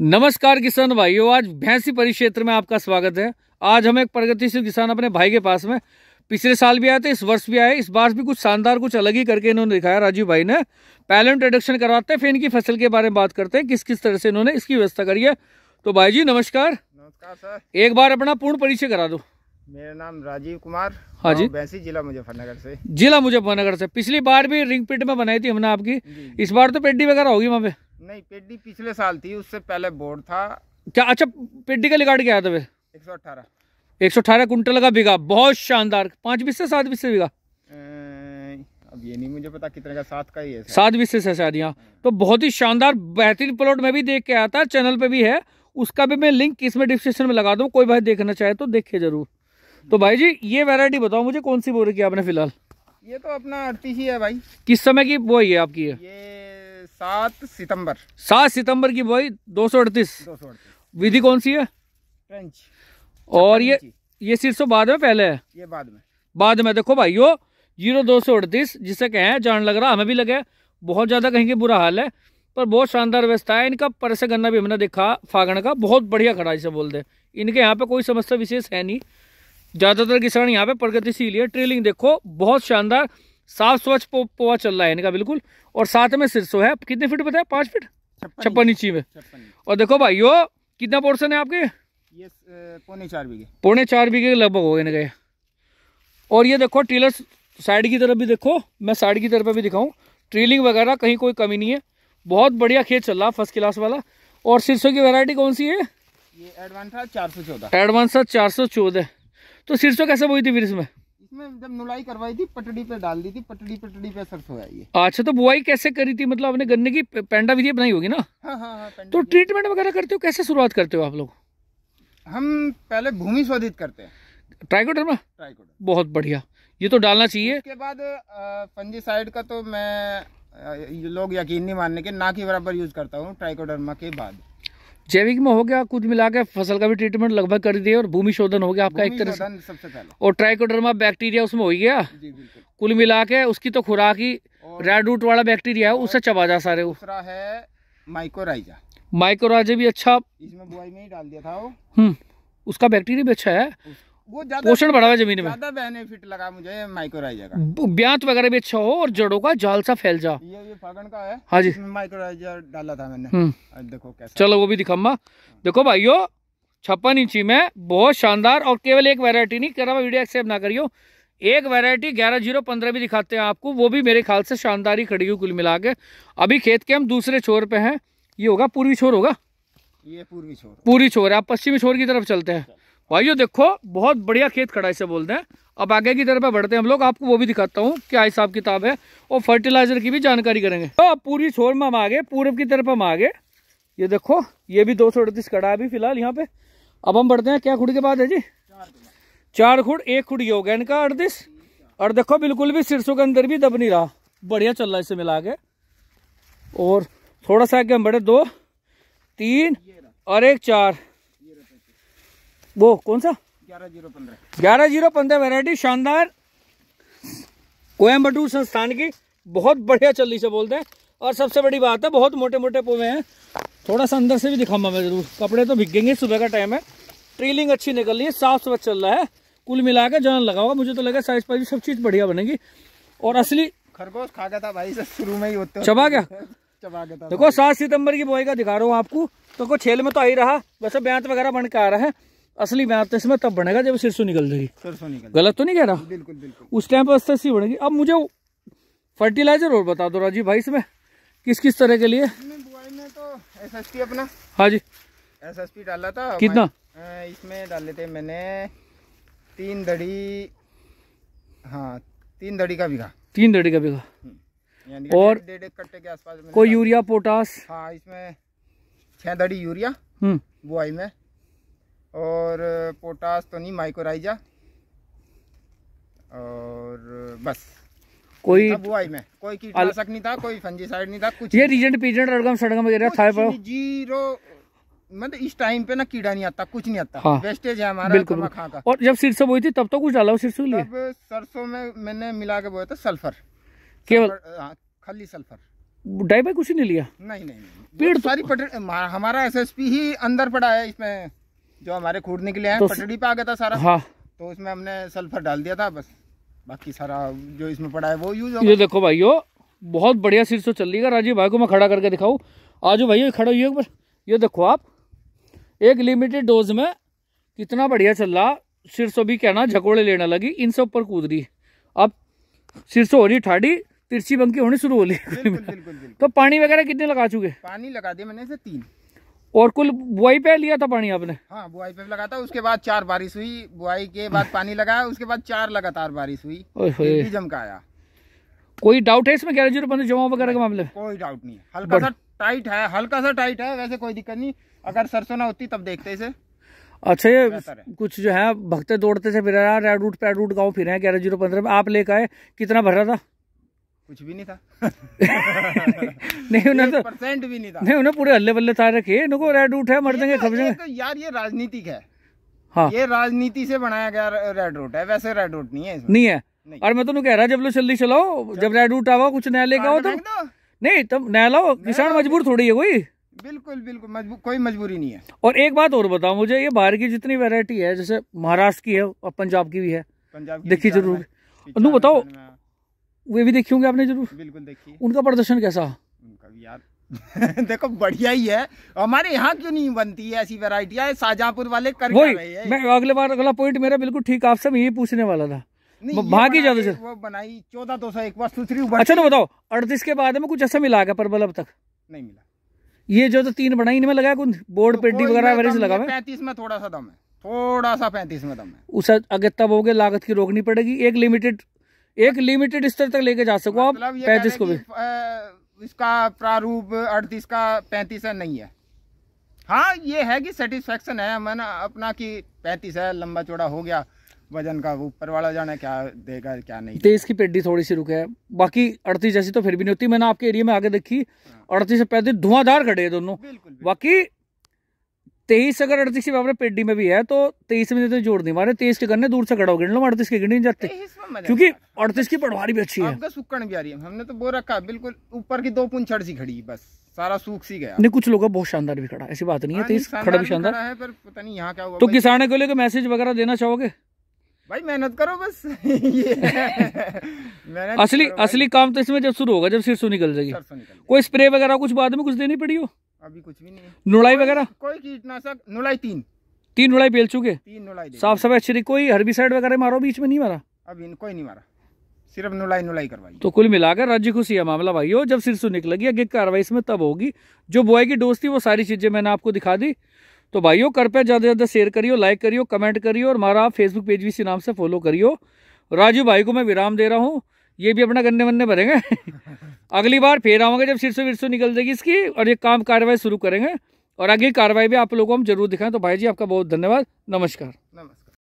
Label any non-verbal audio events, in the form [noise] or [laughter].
नमस्कार किसान भाइयों आज भैंसी परिक्षेत्र में आपका स्वागत है। आज हम एक प्रगतिशील किसान अपने भाई के पास में पिछले साल भी आए थे इस वर्ष भी आए इस बार भी कुछ शानदार कुछ अलग ही करके इन्होंने दिखाया। राजीव भाई ने पहले इंट्रोडक्शन करवाते हैं फिर इनकी फ़सल के बारे में बात करते हैं किस किस तरह से इन्होंने इसकी व्यवस्था करी है। तो भाई जी नमस्कार। नमस्कार सर। एक बार अपना पूर्ण परिचय करा दो। मेरा नाम राजीव कुमार हाँ जी। बैसी जिला मुजफ्फरनगर से। जिला मुजफ्फरनगर से। पिछली बार भी रिंग पिट में बनाई थी हमने आपकी। इस बार तो पेड्डी वगैरह होगी वहाँ पे? नहीं पेडी पिछले साल थी उससे पहले बोर्ड था। क्या अच्छा पेड्डी का रिकॉर्ड क्या था एक सौ अठारह। एक सौ अठारह कुंटल का बिगा बहुत शानदार। पाँच बीस से सात बीस से बिगा? अब ये नहीं मुझे पता कितने का सात का ही है सात बीस से शादियाँ तो बहुत ही शानदार बेहतरीन प्लॉट में भी देख के आया था चैनल पे भी है। उसका भी मैं लिंक इसमें डिस्क्रिप्शन में लगा दूँ कोई भाई देखना चाहे तो देखे ज़रूर। तो भाई जी ये वेरायटी बताओ मुझे कौन सी बोल रही आपने फ़िलहाल? ये तो अपना अड़तीस ही है भाई। किस समय की बोई है आपकी है? ये सात सितंबर। सात सितंबर की बोई दो सौ अड़तीस। विधि कौन सी है? फ्रेंच। और ये ये सिर्फ़ बाद में पहले? है ये बाद में। बाद में। देखो भाइयों ज़ीरो दो सौ अड़तीस जिसे कहें जान लग रहा हमें भी लगे। बहुत ज़्यादा कहीं की बुरा हाल है पर बहुत शानदार व्यवस्था है। इनका पर से गन्ना भी हमने देखा फागण का। बहुत बढ़िया खड़ा जिसे बोल दे इनके यहाँ पे कोई समस्या विशेष है नहीं। ज़्यादातर किसान यहाँ पे प्रगतिशील है। ट्रेलिंग देखो बहुत शानदार। साफ़ स्वच्छ पो, पोवा चल रहा है इनका बिल्कुल। और साथ में सिरसो है कितने फीट बताया? पाँच फीट? छप्पन इंची। में। और देखो भाइयों कितना पोर्सन है आपके? ये पौने चार बीघे। पौने चार बीघे के लगभग हो गए इनके। और ये देखो टीलर साइड की तरफ़ भी देखो मैं साइड की तरफ़ भी दिखाऊँ। ट्रीलिंग वगैरह कहीं कोई कमी नहीं है। बहुत बढ़िया खेत चल रहा फ़र्स्ट क्लास वाला। और सिरसों की वैरायटी कौन सी है? ये एडवांस चार सौ चौदह। एडवांस चार सौ चौदह। तो सिरसों कैसे बोई थी फिर इसमें? इसमें जब नुलाई करवाई थी पटड़ी पे डाल दी थी पटड़ी पटड़ी पे सरसों है ये। अच्छा तो बुआई कैसे करी थी? मतलब आपने गन्ने की पेंडा विधि बनाई होगी ना? हाँ हाँ हाँ तो ट्रीटमेंट वगैरह करते हो? कैसे शुरुआत करते हो आप लोग? हम पहले भूमि शोधित करते हैं। ट्राइकोडर्मा? ट्राइकोडर बहुत बढ़िया। ये तो डालना चाहिए। उसके बाद फंजीसाइड का तो मैं लोग यकीन नहीं मानने के ना के बराबर यूज़ करता हूँ ट्राइकोडर्मा के बाद। जैविक में हो गया कुछ मिला के फ़सल का भी ट्रीटमेंट लगभग कर दिया और भूमि शोधन हो गया आपका एक तरह से। शोधन सबसे पहले। और ट्राइकोडर्मा बैक्टीरिया उसमें हो गया। कुल मिला के उसकी तो खुराक ही रेड रूट वाला बैक्टीरिया है उससे चबा जा सारे वो। दूसरा है माइकोराइजा माइक्रोराजे भी अच्छा। इसमें बुआई में ही डाल दिया था वो। हम्म उसका बैक्टीरिया भी अच्छा है। वो पोषण बढ़ावा ज़मीन में। ज़्यादा बेनिफिट लगा मुझे माइकोराइजा का। ब्यांत वगैरह भी अच्छा हो और जड़ों का जाल सा फैल जा। ये ये फागण का है। हाँ जी। माइकोराइजा डाला था मैंने। हम्म। देखो कैसा चलो वो भी दिखाऊँगा। देखो भाइयों छप्पन इंची में बहुत शानदार और केवल एक वेरायटी नहीं करा हुआ वीडियो एक्सेप्ट ना करियो। एक वैरायटी ग्यारह ज़ीरो पंद्रह भी दिखाते हैं आपको। वो भी मेरे ख्याल से शानदार ही खड़ी हुई कुल मिला के। अभी खेत के हम दूसरे छोर पे हैं। ये होगा पूर्वी छोर होगा? ये पूर्वी छोर। पूरी छोर है। आप पश्चिमी छोर की तरफ़ चलते हैं। भाइयों, देखो, बहुत बढ़िया खेत खड़ा इसे बोलते हैं। अब आगे की तरफ़ बढ़ते हैं हम लोग, आपको वो भी दिखाता हूँ, क्या हिसाब किताब है, और फर्टिलाइज़र की भी जानकारी करेंगे। तो अब पूरी छोर में हम आगे पूर्व की तरफ़ हम आगे। ये देखो, ये भी दो सौ अड़तीस खड़ा है अभी फ़िलहाल यहाँ पे। अब हम बढ़ते हैं, क्या खुड के बाद है जी? चार खुड, एक खुड ये हो गया इनका, अड़तीस। और देखो, बिल्कुल भी सिरसों के अंदर भी दब नहीं रहा। बढ़िया चल रहा है इसे मिला के। और थोड़ा सा आगे हम बढ़े, दो, तीन, और एक, चार। वो कौन सा? ग्यारह ज़ीरो पंद्रह। ग्यारह ज़ीरो पंद्रह वेरायटी शानदार। कोयम्बटूर संस्थान की बहुत बढ़िया चल रही से बोलते हैं। और सबसे बड़ी बात है बहुत मोटे मोटे पोवे हैं। थोड़ा सा अंदर से भी दिखाऊँगा मैं ज़रूर। कपड़े तो भिगेंगे सुबह का टाइम है। ट्रेलिंग अच्छी निकल रही है साफ़ सुबह चल रहा है। कुल मिला के जान लगा हुआ मुझे तो लगा साइज़ पाइज सब चीज़ बढ़िया बनेगी। और असली खरगोश खा गया था भाई से शुरू में ही होते चबा गया? [laughs] चबा गया था। देखो सात सितंबर की बुआई का दिखा रहा हूँ आपको। तो को छेल में तो आ ही रहा। वैसे ब्यांत वगैरह बन के आ रहा है। असली ब्यांत तो इसमें तब बनेगा जब सिरसों निकल जाएगी। सरसों निकल गलत तो नहीं कह रहा? बिल्कुल बिल्कुल। उस टाइम पर अस्सी सी बनेगी अब मुझे फर्टिलाइज़र और बता दो राजीव भाई इसमें किस किस तरह के लिए? तो एसएसपी अपना। हाँ जी। एसएसपी डाला था। कितना? इसमें डाले थे मैंने तीन दड़ी हाँ तीन दड़ी का बीघा तीन दड़ी का बीघा और- डेढ़ कट्टे के आसपास कोई यूरिया पोटास? हाँ इसमें छह दड़ी यूरिया हम्म। बुआई में। और पोटास तो नहीं माइकोराइजा और बस। कोई बुआई में। कोई कीटनाशक नहीं था कोई फंजीसाइड नहीं था कुछ ये रीजेंट पीजेंट अड़गम सड़गम वगैरह था ज़ीरो मतलब इस टाइम पे ना कीड़ा नहीं आता कुछ नहीं आता। हाँ। वेस्टेज है हमारा बिल्कुल खमा खा का और जब सिरसों बोई थी तब तो कुछ डाला सिरसों के लिए? तब सरसों में मैंने मिला के बोया था सल्फ़र। केवल हाँ, खाली सल्फ़र। डाई बाई कुछ नहीं लिया? नहीं नहीं, नहीं। पेड़ वो सारी हमा- हमारा एसएसपी ही अंदर पड़ा है इसमें। जो हमारे खूड निकले हैं तो- पटड़ी पे आ गया था सारा। हाँ। तो उसमें हमने सल्फ़र डाल दिया था बस। बाकी सारा जो इसमें पड़ा है वो यूज़ ये देखो भाइयों बहुत बढ़िया सिरसों चल रही है। राजीव भाई को मैं खड़ा करके दिखाऊँ। आज ये खड़ा हुई एक बार ये देखो आप एक लिमिटेड डोज में कितना बढ़िया चल रहा। सिरसों भी क्या ना झकोड़े लेने लगी इनसे ऊपर कूद रही अब सिरसों हो रही ठाडी तिरछी बंकी होनी शुरू हो रही तो पानी वगैरह कितने लगा चुके? पानी लगा दिया मैंने इसे तीन। और कुल बुआई पे लिया था पानी आपने? हाँ बुआई पे लगा था उसके बाद चार बारिश हुई बुआई के बाद पानी लगाया उसके बाद चार लगातार बारिश हुई ओए फिर होए। भी जम कोई डाउट है इसमें? ग्यारह ज़ीरो पंद्रह जमा वगैरह के मामले? में कोई डाउट नहीं है। हल्का सा टाइट है हल्का सा टाइट है वैसे कोई दिक्कत नहीं। अगर सरसों ना होती तब देखते इसे। अच्छा ये कुछ जो है भगते दौड़ते थे फिर रेड रूट पैड रूट गाँव फिर ग्यारह ज़ीरो पंद्रह में। आप लेकर आए कितना भर रहा था? कुछ भी नहीं था। [laughs] नहीं उन्हें तो परसेंट भी नहीं था। नहीं उन्हें पूरे हल्ले बल्ले तार रखे इनको रेड रूट है मर देंगे ये जाएँगे तो यार ये राजनीतिक है। हाँ। ये राजनीति से बनाया गया रेड रूट है। वैसे रेड रूट नहीं है इसमें। नहीं है। नहीं। और मैं तो कह रहा जब लो जल्दी चलाओ जब रेड रूट आवा कुछ नया लेके आओ दो। नहीं तब नया लाओ किसान मजबूर थोड़ी है कोई। बिल्कुल बिल्कुल मजबूर कोई मजबूरी नहीं है। और एक बात और बताओ मुझे ये बाहर की जितनी वैरायटी है जैसे महाराष्ट्र की है और पंजाब की भी है। पंजाब की देखिए ज़रूर। में- और बताओ वे भी देखी होंगे आपने ज़रूर? बिल्कुल देखिए उनका प्रदर्शन कैसा? उनका भी यार [laughs] देखो बढ़िया ही है। हमारे यहाँ क्यों नहीं बनती है ऐसी वेराइटियाँ शाहजहाँपुर वाले कर रहे हैं? मैं अगले बार अगला पॉइंट मेरा बिल्कुल ठीक आपसे मैं यही पूछने वाला था। बनाई- ज़्यादा वो बनाई चौदह दो सौ एक बार दूसरी अच्छा तो बताओ अड़तीस के बाद में कुछ ऐसा मिला क्या परबल अब तक? नहीं मिला। ये जो तो तीन बनाई इनमें लगाया कुछ बोर्ड तो पेड्डी वगैरह वगैरह से लगा हुआ पैंतीस में थोड़ा सा दम है थोड़ा सा पैंतीस में दम है। उसे अगर तब हो गए लागत की रोकनी पड़ेगी एक लिमिटेड एक लिमिटेड स्तर तक लेके जा सको आप मतलब पैंतीस को भी। इसका प्रारूप अड़तीस का पैंतीस है नहीं है। हाँ ये है कि सेटिस्फेक्शन है मैंने अपना कि पैंतीस है लंबा चौड़ा हो गया वज़न का ऊपर वाला जाने क्या देगा क्या नहीं तेईस की पेड्डी थोड़ी सी रुके है। बाकी अड़तीस जैसी तो फिर भी नहीं होती मैंने आपके एरिया में आगे देखी अड़तीस से पैंतीस धुआंधार खड़े हैं दोनों। बाकी तेईस अगर अड़तीस की बाबरे पेडी में भी है तो तेईस में तो जोड़ दी मारे तेईस के करने दूर से खड़ा हो गिन लो अड़तीस के गिन नहीं जाते। तेईस क्योंकि। अड़तीस की पटवारी भी अच्छी है। आपका सुक्कन भी आ रही है। हमने तो बो रखा बिल्कुल ऊपर की दो पुंछड़ सी खड़ी बस। सारा सूख सी गया। नहीं कुछ लोग बहुत शानदार भी खड़ा ऐसी बात नहीं है हाँ, तेईस खड़ा भी शानदार है पर पता नहीं यहाँ क्या हुआ। तो। किसानों को लेकर मैसेज वगैरह देना चाहोगे? भाई मेहनत करो बस। [laughs] ये मेहनत असली असली काम तो इसमें जब शुरू होगा जब सिरसों निकल जाएगी। सरसों निकल कोई स्प्रे वगैरह कुछ बाद में कुछ देनी पड़ी हो? अभी कुछ भी नहीं नुड़ाई वगैरह? कोई कीटनाशक नुलाई तीन। तीन नुड़ाई बेल चुके? तीन नुलाई साफ़ सफ़ाई अच्छी कोई हर्बिसाइड वगैरह मारो बीच में नहीं मारा? अभी कोई नहीं मारा। सिर्फ़ नुलाई नुलाई करवाई। तो कुल मिलाकर राज्य खुशी है मामला भाई हो। जब सिरसों निकलेगी आगे कार्रवाई इसमें तब होगी। जो बुआई की डोज थी वो सारी चीज़ें मैंने आपको दिखा दी। तो भाइयों कर पे ज़्यादा से ज़्यादा शेयर करियो लाइक करियो कमेंट करियो और हमारा फेसबुक पेज भी इसी नाम से फॉलो करियो। राजू भाई को मैं विराम दे रहा हूँ। ये भी अपना गन्ने वन्ने भरेंगे। [laughs] अगली बार फिर आऊँगा जब सिरसों विरसों निकल जाएगी इसकी और ये काम कार्रवाई शुरू करेंगे। और अगली कार्रवाई भी आप लोगों को हम ज़रूर दिखाएँ। तो भाई जी आपका बहुत धन्यवाद। नमस्कार। नमस्ते